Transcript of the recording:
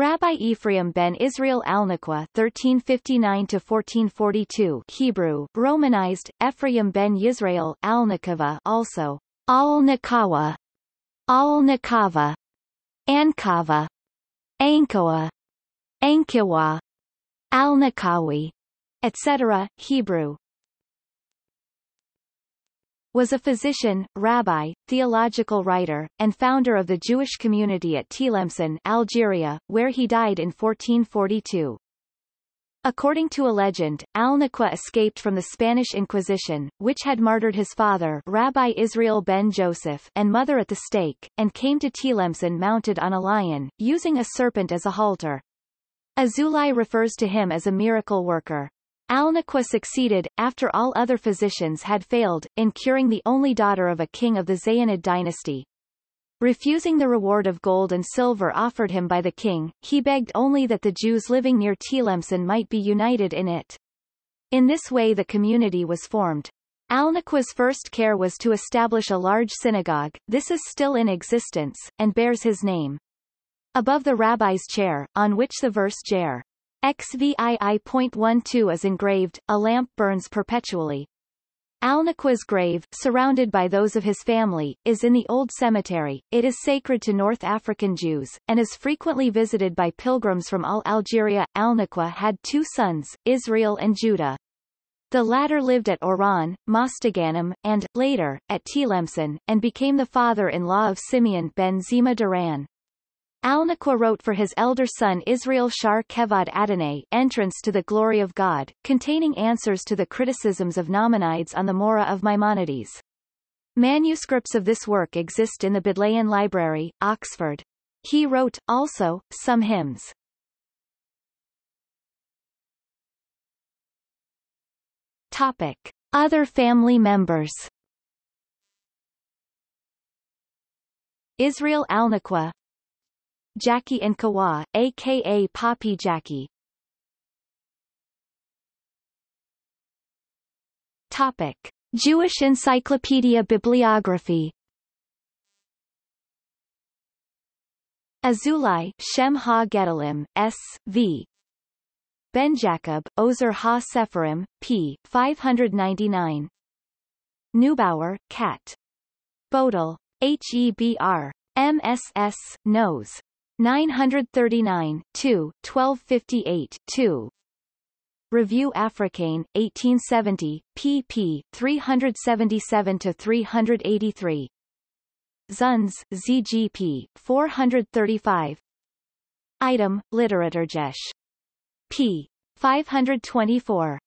Rabbi Ephraim ben Israel Alnaqua (1359–1442) Hebrew, Romanized Ephraim ben Yisrael Alnakava, also Al-Nakawa, Al-Nakava, Ankava, Ankoa, Enkaoua, Alnucawi, etc. Hebrew, was a physician, rabbi, theological writer, and founder of the Jewish community at Tlemcen, Algeria, where he died in 1442. According to a legend, Alnaqua escaped from the Spanish Inquisition, which had martyred his father Rabbi Israel ben Joseph and mother at the stake, and came to Tlemcen mounted on a lion, using a serpent as a halter. Azulai refers to him as a miracle worker. Alnaqua succeeded, after all other physicians had failed, in curing the only daughter of a king of the Zayyanid dynasty. Refusing the reward of gold and silver offered him by the king, he begged only that the Jews living near Tlemcen might be united in it. In this way the community was formed. Alnaqua's first care was to establish a large synagogue, this is still in existence, and bears his name. Above the rabbi's chair, on which the verse Jer. XVII.12 is engraved, a lamp burns perpetually. Alnaqua's grave, surrounded by those of his family, is in the Old Cemetery. It is sacred to North African Jews, and is frequently visited by pilgrims from all Algeria. Alnaqua had two sons, Israel and Judah. The latter lived at Oran, Mostaganem, and, later, at Tlemcen, and became the father-in-law of Simeon ben Zima Duran. Alnaqua wrote for his elder son Israel Shar Kevod Adonai Entrance to the Glory of God, containing answers to the criticisms of Nachmanides on the Moreh of Maimonides. Manuscripts of this work exist in the Bodleian Library, Oxford. He wrote, also, some hymns. Topic. Other family members Israel Alnaqua Jackie and Kawa, aka Poppy Jackie. Topic. Jewish Encyclopedia Bibliography Azulai Shem Ha Gedolim, S. V. Ben Jacob, Ozer Ha Sepharim, p. 599. Neubauer, Kat. Bodel. HEBR. MSS, Nose. 939, 2, 1258, 2. Revue Africaine, 1870, pp. 377-383. Zunz, ZGP, 435. Item, Literaturgeschichte. p. 524.